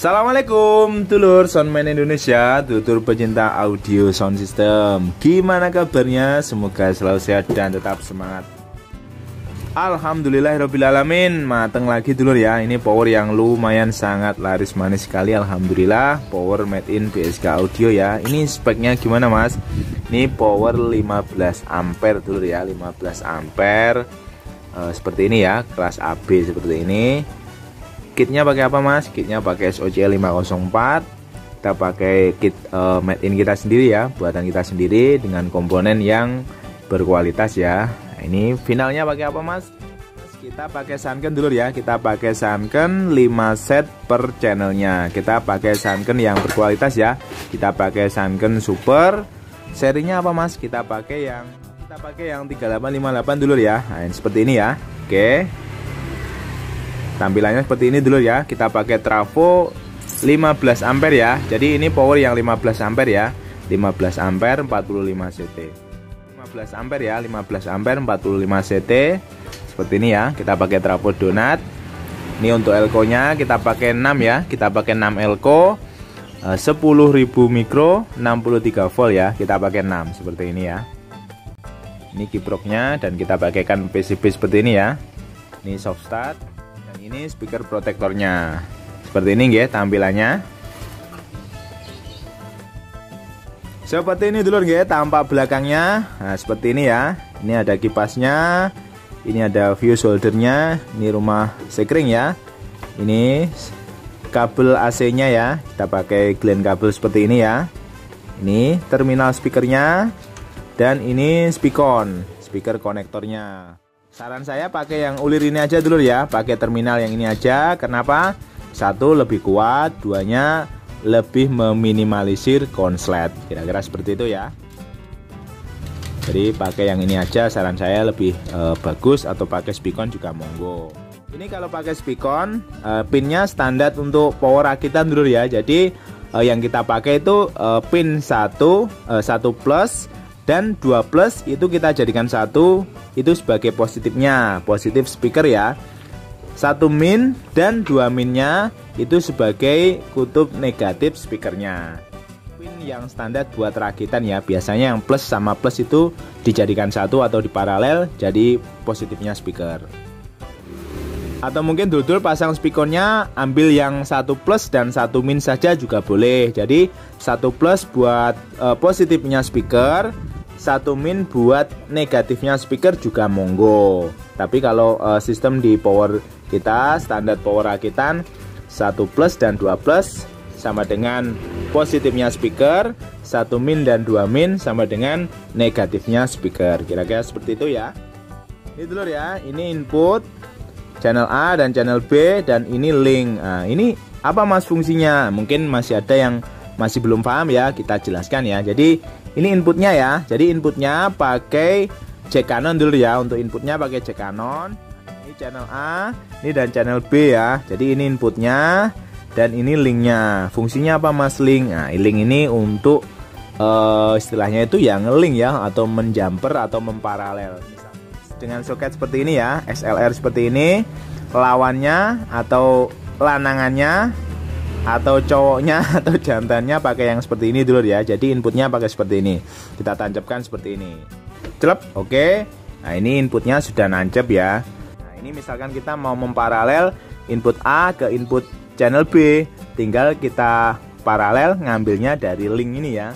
Assalamualaikum Dulur Soundman Indonesia Dulur pecinta audio sound system. Gimana kabarnya? Semoga selalu sehat dan tetap semangat. Alhamdulillahirrahmanirrahim Mateng lagi dulur ya. Ini power yang lumayan sangat laris manis sekali Alhamdulillah. Power made in BSK Audio ya. Ini speknya gimana mas? Ini power 15 ampere dulur ya. 15 ampere. Uh, Seperti ini ya Kelas AB seperti ini kitnya pakai apa mas? Kitnya pakai SOC 504 kita pakai kit uh, made in kita sendiri ya buatan kita sendiri dengan komponen yang berkualitas ya. Nah, ini finalnya pakai apa mas? Kita pakai Sanken dulu ya. Kita pakai Sanken 5 set per channelnya. Kita pakai Sanken yang berkualitas ya. Kita pakai Sanken Super. Serinya apa mas? Kita pakai yang kita pakai yang 3858 dulu ya. Nah, seperti ini ya. Oke Tampilannya seperti ini dulu ya. Kita pakai trafo 15 ampere ya. Jadi ini power yang 15 ampere ya. 15 ampere 45 CT. 15 ampere ya, 15 ampere 45 CT. Seperti ini ya. Kita pakai trafo donat. Ini untuk elko-nya kita pakai 6 ya. Kita pakai 6 elko. 10.000 mikro 63 volt ya. Kita pakai 6 seperti ini ya. Ini kiproknya dan kita pakaikan PCB seperti ini ya. Ini soft start ini speaker protektornya. Seperti ini ya tampilannya. Seperti ini dulu ya tampak belakangnya. Nah seperti ini ya. Ini ada kipasnya. Ini ada view soldernya. Ini rumah sekring ya. Ini kabel AC nya ya. Kita pakai glen kabel seperti ini ya. Ini terminal speakernya. Dan ini speakon speaker konektornya Saran saya pakai yang ulir ini aja dulu ya, pakai terminal yang ini aja. Kenapa? Satu lebih kuat, duanya lebih meminimalisir konslet. Kira-kira seperti itu ya. Jadi pakai yang ini aja saran saya lebih e, bagus atau pakai spikon juga monggo. Ini kalau pakai spikon e, pinnya standar untuk power rakitan dulu ya. Jadi e, yang kita pakai itu e, pin 1 e, 1 plus dan 2 plus itu kita jadikan satu itu sebagai positifnya. Positif speaker ya. Satu min dan dua minnya itu sebagai kutub negatif speakernya. Pin yang standar buat rakitan ya. Biasanya yang plus sama plus itu dijadikan satu atau diparalel jadi positifnya speaker. Atau mungkin dulu pasang speakernya ambil yang satu plus dan satu min saja juga boleh. Jadi satu plus buat uh, positifnya speaker satu min buat negatifnya speaker juga monggo. Tapi kalau uh, sistem di power kita standar power rakitan satu plus dan dua plus sama dengan positifnya speaker satu min dan dua min sama dengan negatifnya speaker. Kira-kira seperti itu ya. Ini dulu ya ini input channel A dan channel B dan ini link. Nah, ini apa mas fungsinya? Mungkin masih ada yang masih belum paham ya kita jelaskan ya. Jadi ini inputnya ya. Jadi inputnya pakai jack Canon dulu ya. Untuk inputnya pakai jack Canon ini channel A ini dan channel B ya. Jadi ini inputnya dan ini linknya. Fungsinya apa mas link? Nah link ini untuk uh, istilahnya itu yang link ya atau menjumper atau memparalel. Dengan soket seperti ini ya SLR seperti ini lawannya atau lanangannya atau cowoknya atau jantannya pakai yang seperti ini dulu ya. Jadi inputnya pakai seperti ini. Kita tancapkan seperti ini. Celep? Oke. Nah ini inputnya sudah nancep ya. Nah ini misalkan kita mau memparalel input A ke input channel B. Tinggal kita paralel ngambilnya dari link ini ya.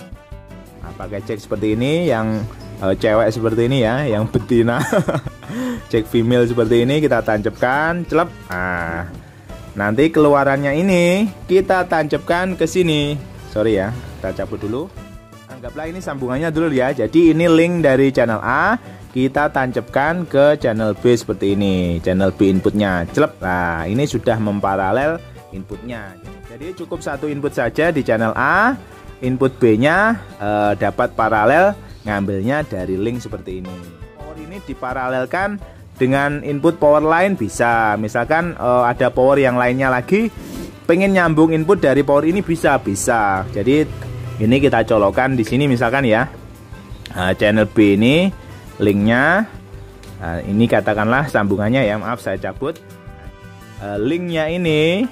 Nah, pakai cek seperti ini yang uh, cewek seperti ini ya yang betina. Cek female seperti ini kita tancapkan. Celep? Nah Nanti keluarannya ini kita tancapkan ke sini. Sorry ya, kita cabut dulu. Anggaplah ini sambungannya dulu ya. Jadi ini link dari channel A kita tancapkan ke channel B seperti ini. Channel B inputnya celep. Nah, ini sudah memparalel inputnya. Jadi cukup satu input saja di channel A. Input B-nya eh, dapat paralel ngambilnya dari link seperti ini. Power ini diparalelkan dengan input power lain bisa. Misalkan uh, ada power yang lainnya lagi pengen nyambung input dari power ini bisa bisa. Jadi ini kita colokan di sini misalkan ya. Nah, channel B ini linknya. Nah, ini katakanlah sambungannya ya maaf saya cabut. Uh, linknya ini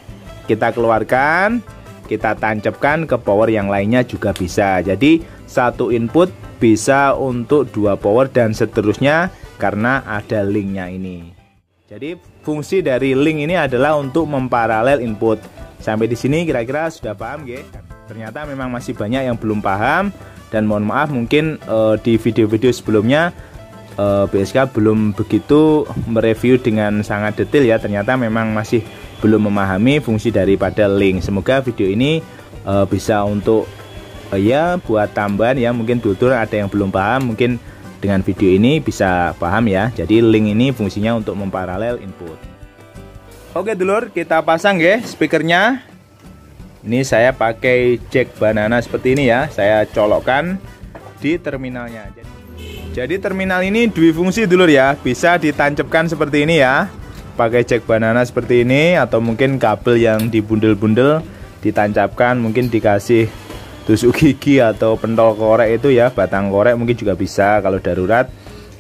kita keluarkan kita tancapkan ke power yang lainnya juga bisa. Jadi satu input bisa untuk dua power dan seterusnya karena ada linknya ini. Jadi fungsi dari link ini adalah untuk memparalel input. Sampai di sini kira-kira sudah paham ya ternyata memang masih banyak yang belum paham. Dan mohon maaf mungkin uh, di video-video sebelumnya uh, eh, BSK belum begitu mereview dengan sangat detail ya. Ternyata memang masih belum memahami fungsi daripada link. Semoga video ini uh, bisa untuk uh, ya buat tambahan ya. Mungkin dulur ada yang belum paham mungkin dengan video ini bisa paham ya. Jadi link ini fungsinya untuk memparalel input. Oke dulur kita pasang ya speakernya. Ini saya pakai jack banana seperti ini ya. Saya colokkan di terminalnya. Jadi terminal ini dua fungsi dulur ya. Bisa ditancapkan seperti ini ya. Pakai jack banana seperti ini atau mungkin kabel yang dibundel-bundel ditancapkan mungkin dikasih tusuk gigi atau pentol korek itu ya batang korek mungkin juga bisa kalau darurat.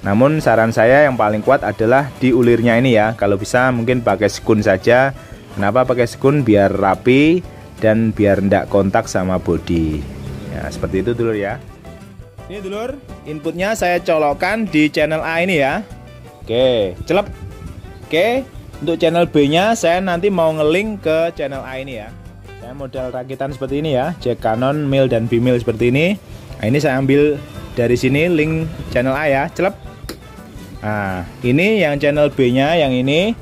Namun saran saya yang paling kuat adalah di ulirnya ini ya. Kalau bisa mungkin pakai sekun saja. Kenapa pakai sekun? Biar rapi dan biar tidak kontak sama body ya seperti itu dulur ya. Ini dulur inputnya saya colokkan di channel A ini ya. Oke celep. Oke, untuk channel B-nya saya nanti mau ngelink ke channel A ini ya. Saya model rakitan seperti ini ya, jack Canon, mil dan female seperti ini. Nah, ini saya ambil dari sini link channel A ya, celep. Nah, ini yang channel B-nya yang ini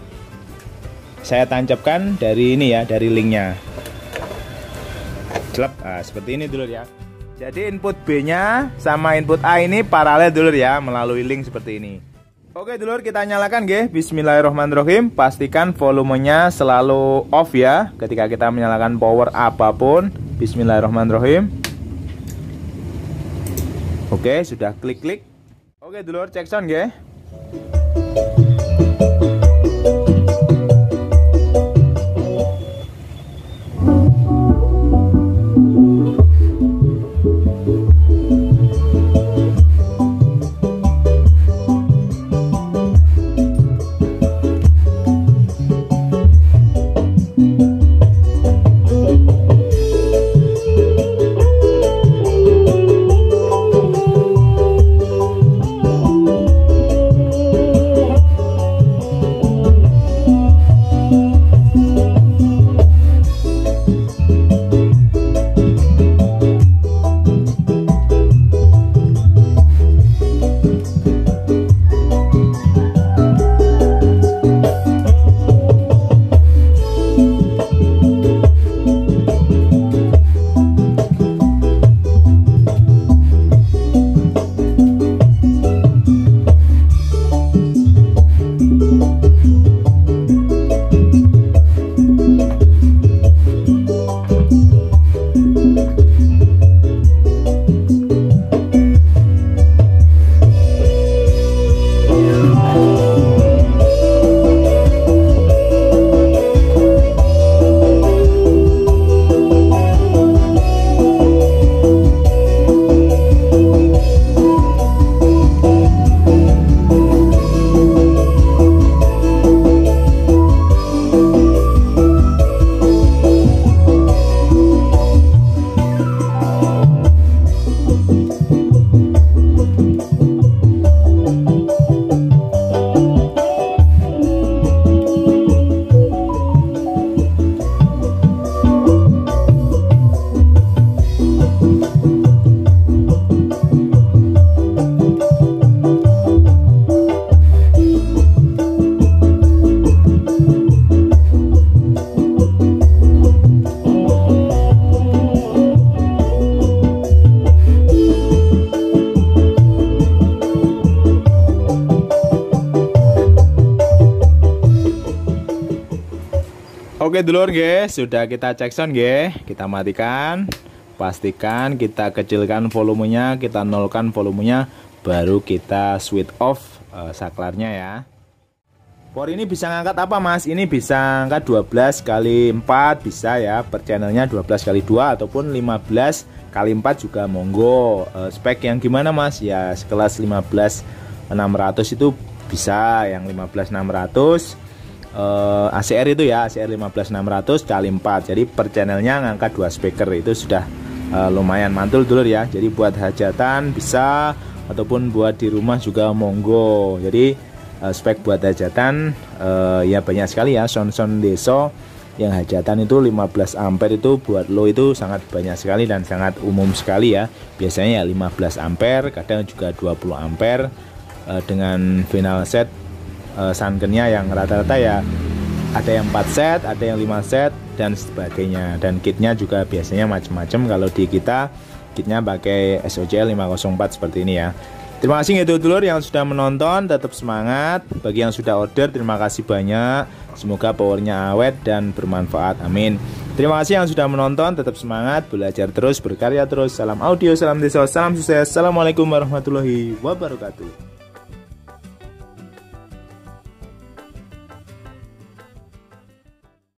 saya tancapkan dari ini ya, dari linknya. Celep. Nah, seperti ini dulu ya. Jadi input B-nya sama input A ini paralel dulu ya melalui link seperti ini. Oke dulur kita nyalakan ge Bismillahirrohmanirrohim Pastikan volumenya selalu off ya. Ketika kita menyalakan power apa pun. Bismillahirrohmanirrohim Oke sudah klik-klik. Oke dulur cek sound ge Oke dulur guys, sudah kita cek sound guys. Kita matikan. Pastikan kita kecilkan volumenya, kita nolkan volumenya baru kita switch off uh, saklarnya ya. Por ini bisa ngangkat apa Mas? Ini bisa angkat 12 kali 4 bisa ya. Per channelnya 12 kali 2 ataupun 15 kali 4 juga monggo. Uh, spek yang gimana Mas? Ya sekelas 15 600 itu bisa yang 15 600 uh, ACR itu ya ACR 15600 kali 4 jadi per channelnya ngangkat dua speaker itu sudah uh, lumayan mantul dulu ya. Jadi buat hajatan bisa ataupun buat di rumah juga monggo. Jadi uh, spek buat hajatan uh, ya banyak sekali ya. Sound-sound deso yang hajatan itu 15 ampere itu buat lo itu sangat banyak sekali dan sangat umum sekali ya. Biasanya ya 15 ampere kadang juga 20 ampere dengan final set uh, sunkennya yang rata-rata ya ada yang 4 set, ada yang 5 set dan sebagainya. Dan kitnya juga biasanya macam-macam kalau di kita kitnya pakai SOCL 504 seperti ini ya. Terima kasih itu dulur yang sudah menonton, tetap semangat. Bagi yang sudah order, terima kasih banyak. Semoga powernya awet dan bermanfaat. Amin. Terima kasih yang sudah menonton, tetap semangat, belajar terus, berkarya terus. Salam audio, salam desa, salam sukses. Assalamualaikum warahmatullahi wabarakatuh.